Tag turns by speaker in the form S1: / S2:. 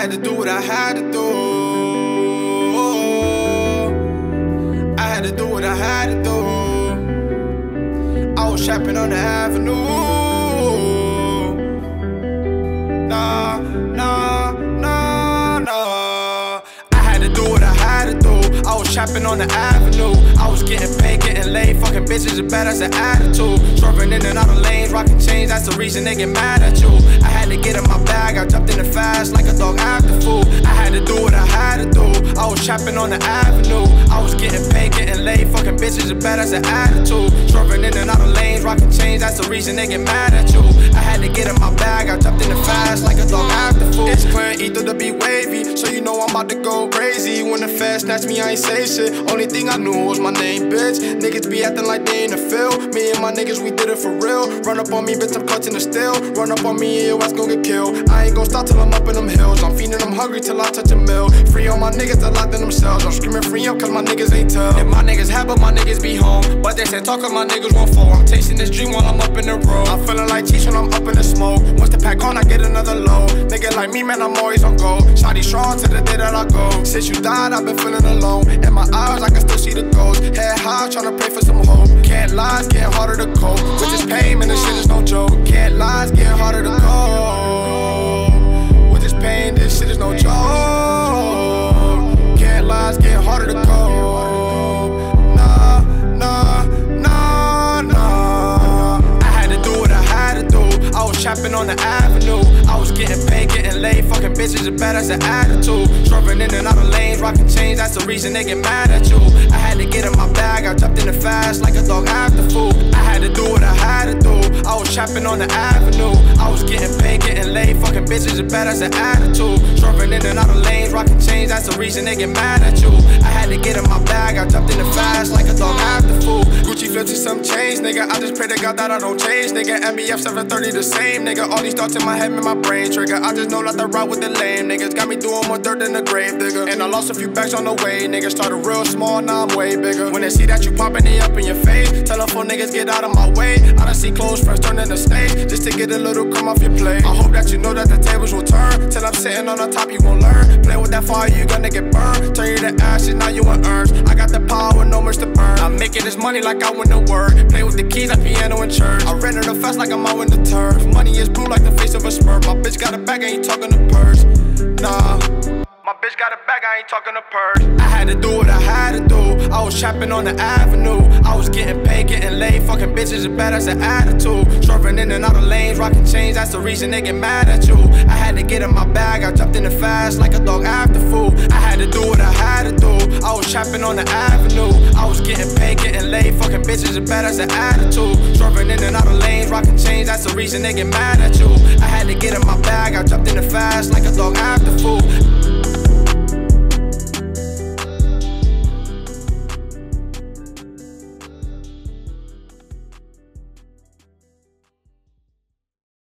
S1: had to do what I had to do. I had to do what I had to do. I was trapping on the avenue. Nah, nah, nah, nah. I had to do what I was trapping on the avenue. I was getting paid, getting laid. Fucking bitches are bad as an attitude. Swerving in and out of lanes, rocking chains. That's the reason they get mad at you. I had to get in my bag. I jumped in the fast like a dog after food. I had to do what I had to do. I was trapping on the avenue. I was getting paid, getting laid. Fucking bitches are bad as an attitude. Swerving in and out of lanes, rocking chains. That's the reason they get mad at you. I had to get in my bag. I jumped in the fast like a dog clear ether to be wavy, so you know I'm about to go crazy. When the fast snatch me, I ain't say shit. Only thing I knew was my name, bitch. Niggas be acting like they in the field. Me and my niggas, we did it for real. Run up on me, bitch, I'm clutching the steel. Run up on me, and your ass gon' get killed. I ain't gon' stop till I'm up in them hills. I'm feeding, I'm hungry till I touch a mill. Free all my niggas that locked in themselves. I'm screaming free up cause my niggas ain't tell. And my niggas have, but my niggas be home. But they said talk of my niggas won't fall. I'm chasing this dream while I'm up in the road. I'm feeling like cheese smoke. Once the pack on, I get another load. Nigga like me, man, I'm always on go. Shotty strong to the day that I go. Since you died, I've been feeling alone. In my eyes, I can still see the ghost. Head high, tryna pray for some hope. Can't lie, it's getting harder to cope. With this pain, I on the avenue. I was getting paid, getting laid. Fucking bitches are bad as an attitude. Swerving in and out of lanes, rocking chains. That's the reason they get mad at you. I had to get in my bag. I jumped in the fast like a dog after food. I had to do what I had to do. I was trapping on the avenue. I was getting paid, getting laid. Fucking bitches are bad as an attitude. Swerving in and out of lanes, rocking chains. That's the reason they get mad at you. I had to get in my bag. I jumped in the fast flips and some chains, nigga. I just pray to God that I don't change, nigga. MBF 730 the same, nigga. All these thoughts in my head, and my brain trigger. I just know not to ride with the lame niggas. Got me doing more dirt than the grave nigga. And I lost a few bags on the way, nigga. Started real small, now I'm way bigger. When they see that you popping it up in your face, telephone niggas get out of my way. I done see close friends turn into stage just to get a little crumb off your plate. I hope that you know that the tables will turn till I'm sitting on the top. You won't learn. Play with that fire, you gonna get burned. Making this money like I win the word. Play with the keys like piano in church. I render the fast like I'm out in the turf. Money is blue like the face of a spur. My bitch got a bag, ain't talking to purse. Nah. Bitch got a bag, I ain't talking to purse. I had to do what I had to do. I was trapping on the avenue. I was getting paid, getting laid. Fucking bitches are bad as an attitude. Swerving in and out of lanes, rocking chains. That's the reason they get mad at you. I had to get in my bag. I jumped in the fast like a dog after food. I had to do what I had to do. I was trapping on the avenue. I was getting paid, getting laid. Fucking bitches are bad as an attitude. Swerving in and out of lanes, rocking chains. That's the reason they get mad at you. I had to get in my bag. I jumped in the fast like a dog after food.